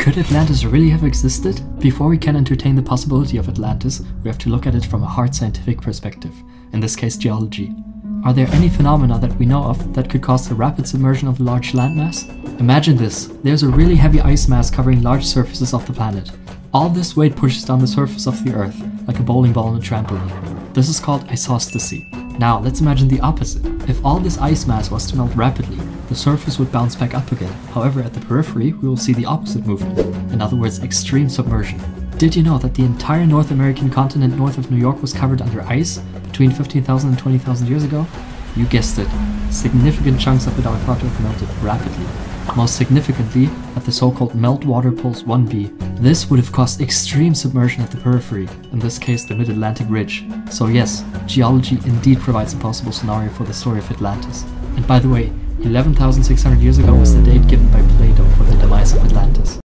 Could Atlantis really have existed? Before we can entertain the possibility of Atlantis, we have to look at it from a hard scientific perspective, in this case geology. Are there any phenomena that we know of that could cause the rapid submersion of a large landmass? Imagine this, there's a really heavy ice mass covering large surfaces of the planet. All this weight pushes down the surface of the Earth, like a bowling ball on a trampoline. This is called isostasy. Now, let's imagine the opposite. If all this ice mass was to melt rapidly, the surface would bounce back up again. However, at the periphery, we will see the opposite movement, in other words, extreme submersion. Did you know that the entire North American continent north of New York was covered under ice between 15,000 and 20,000 years ago? You guessed it, significant chunks of it are thought to have melted rapidly. Most significantly, at the so-called meltwater pulse 1b. This would have caused extreme submersion at the periphery, in this case the Mid-Atlantic Ridge. So yes, geology indeed provides a possible scenario for the story of Atlantis. And by the way, 11,600 years ago was the date given by Plato for the demise of Atlantis.